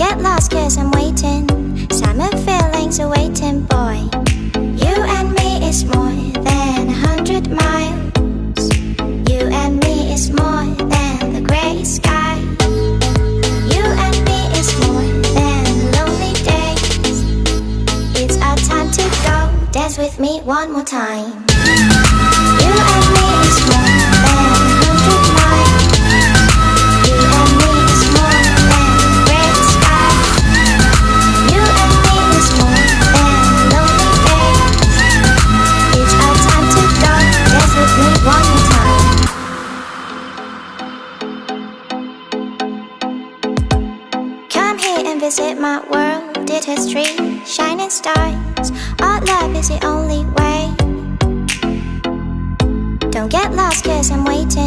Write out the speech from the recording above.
lost cause I'm waiting. Summer feelings are waiting, boy. You and me is more than a hundred miles. You and me is more than the grey sky. You and me is more than lonely days. It's our time to go. Dance with me one more time And visit my world, Did history, shining stars. Our love is the only way. Don't get lost, cause I'm waiting.